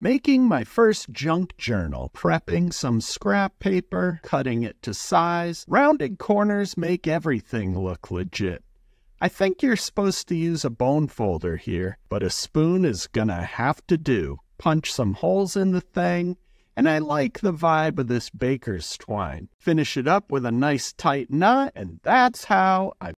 Making my first junk journal, prepping some scrap paper, cutting it to size, Rounded corners make everything look legit. I think you're supposed to use a bone folder here, but a spoon is gonna have to do. Punch some holes in the thing, and I like the vibe of this baker's twine. Finish it up with a nice tight knot, and that's how I